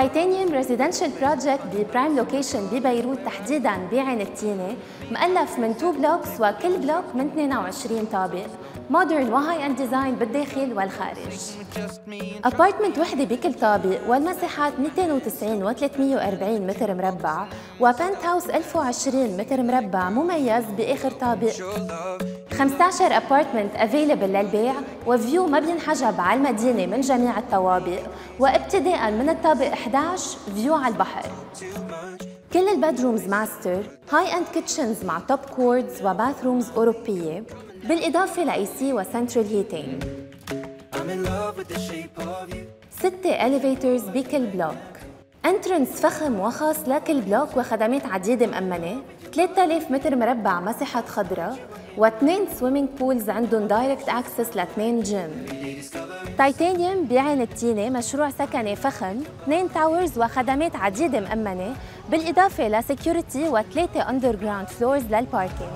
تايتانيوم residential project ب prime location ببيروت تحديدا بعين التينة مؤلف من 2 blocks وكل block من 22 طابق. modern و high-end design بالداخل والخارج. apartment وحدة بكل طابق والمساحات 290 و 340 متر مربع و penthouse 1020 متر مربع مميز بآخر طابق. 15 apartment available للبيع و view ما بينحجب على المدينة من جميع الطوابق وابتداء من الطابق 11 view على البحر. كل ال bedrooms master high-end kitchens مع cupboards و bathrooms أوروبية بالإضافة ل AC و central heating ستة elevators بكل block entrance فخم وخاص لكل block وخدمات عديدة مأمنة. 3000 متر مربع مساحة خضراء. واثنين swimming pools عندهم direct access لاثنين جيم تايتانيوم بعين التينة مشروع سكني فخم. اثنين towers وخدمات عديدة مأمنة. بالإضافة ل security وثلاثة underground floors لل parking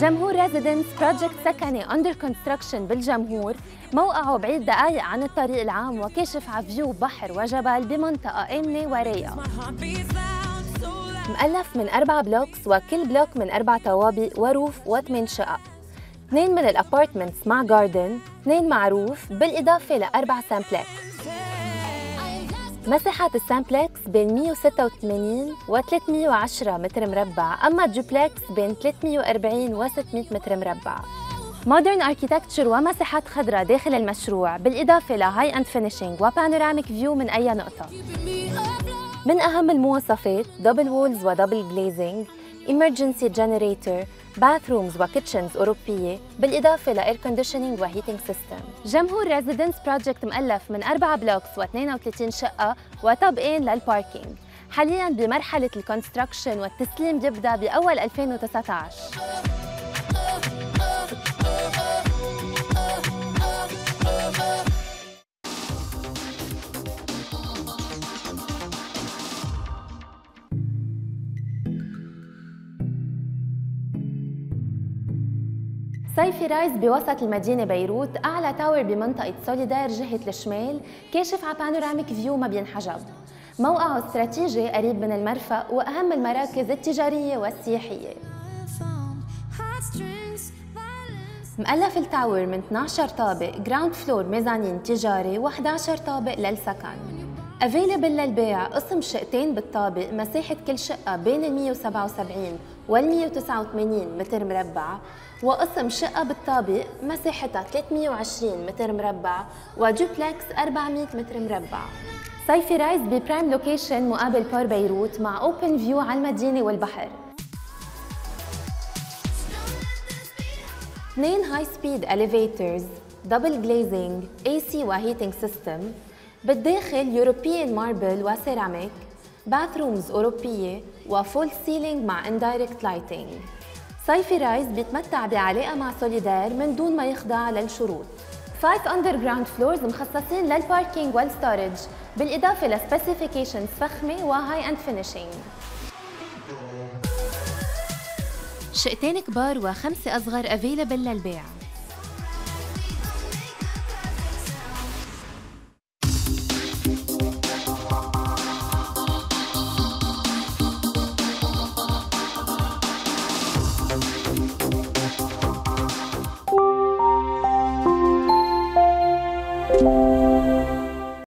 جمهور residence project سكني under construction بالجمهور. موقعه بعيد دقائق عن الطريق العام وكاشف على view بحر وجبل بمنطقة آمنة ورايقة مؤلف من أربع blocks وكل block من أربع طوابق و roof وثمان شقق. اثنين من ال apartments مع garden اثنين مع roof بالإضافة لأربع simplex مساحة ال simplex بين 186 و 310 متر مربع، أما الدوبلكس بين 340 و 600 متر مربع. modern architecture ومساحات خضراء داخل المشروع بالإضافة ل high-end finishing و panoramic view من أي نقطة. من أهم المواصفات double walls و double glazing emergency generator bathrooms و kitchens أوروبية بالإضافة ل air conditioning و heating system جمهور residence project مؤلف من أربعة blocks و32 شقة وطابقين لل parking حالياً بمرحلة ال construction والتسليم يبدأ بأول 2019 صيفي رايز بوسط المدينة بيروت أعلى tower بمنطقة سوليدير جهة الشمال كاشف على panoramic view ما بينحجب موقعه استراتيجي قريب من المرفأ وأهم المراكز التجارية والسياحية. مؤلف ال tower من 12 طابق ground floor mezzanine تجاري و11 طابق للسكن. available للبيع. قسم شقتين بالطابق. مساحة كل شقة بين ال 177 وال 189 متر مربع. وقسم شقة بالطابق. مساحتها 320 متر مربع. ودوبلكس 400 متر مربع. صيفي رايز ب prime location مقابل بور بيروت مع open view على المدينة والبحر. اثنين high speed elevators double glazing AC و heating system بالداخل European marble وسيراميك bathrooms أوروبية و false ceiling مع indirect lighting صيفي رايز بيتمتع بعلاقة مع سوليدير من دون ما يخضع للشروط. 5 underground floors مخصصين لل parking وال storage بالإضافة ل specifications فخمة و high-end finishing شقتين كبار وخمسة أصغر available للبيع.